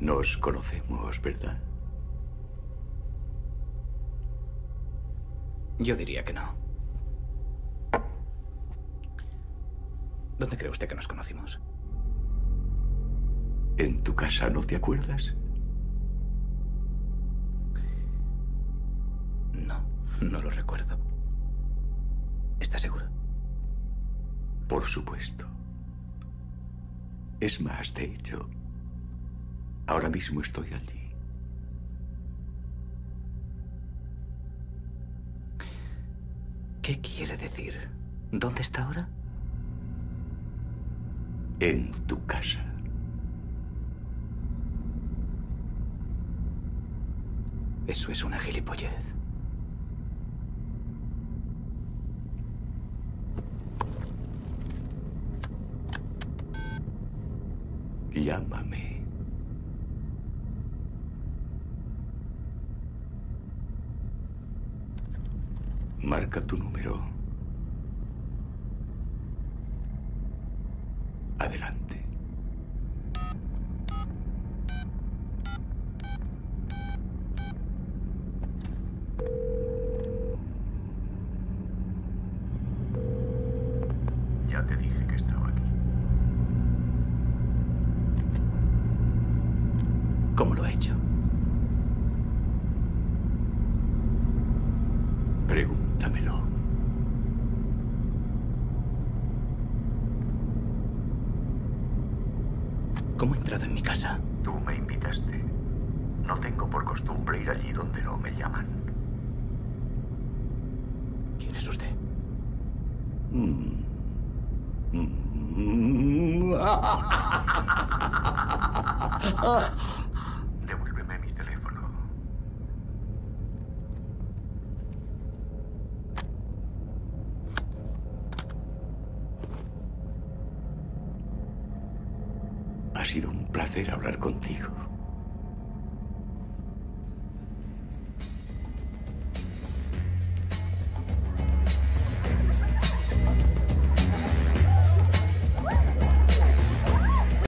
Nos conocemos, ¿verdad? Yo diría que no. ¿Dónde cree usted que nos conocimos? ¿En tu casa no te acuerdas? No, no lo recuerdo. ¿Está seguro? Por supuesto. Es más, de hecho, ahora mismo estoy allí. ¿Qué quiere decir? ¿Dónde está ahora? En tu casa. Eso es una gilipollez. Llámame. Marca tu número. Adelante. Ya te dije que estaba aquí. ¿Cómo lo ha hecho? Pregúntamelo. ¿Cómo ha entrado en mi casa? Tú me invitaste. No tengo por costumbre ir allí donde no me llaman. ¿Quién es usted? Mm mi teléfono. Ha sido un placer hablar contigo.